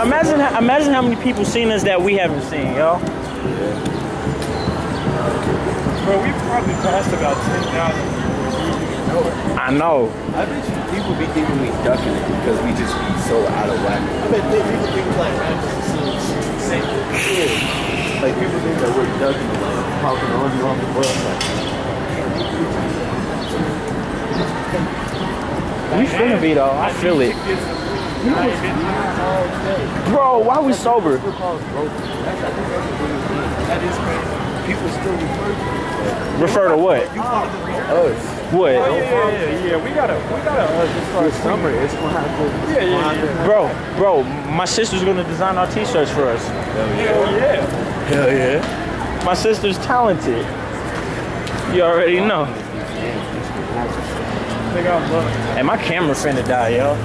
imagine, how- imagine how many people seen us that we haven't seen, yo. Bro, we probably passed about 10,000 people. I know. I bet you people be thinking we ducking it because we just be so out of whack. I bet they, people think like man, this is some same shit. Like people think that we're ducking it, like popping on you off the bus. Like, We finna be though. I feel it. Bro, why we sober? that is crazy. People still refer to it. Refer to what? Us. What? Oh, yeah, yeah, yeah, yeah. We gotta, we gotta, uh, just start This summer, it's gonna have to. Yeah, yeah, yeah. Bro, bro, my sister's gonna design our t-shirts for us. Hell yeah. Hell yeah. My sister's talented. You already know. Nigga, I'm loving it. And my camera finna die, yo.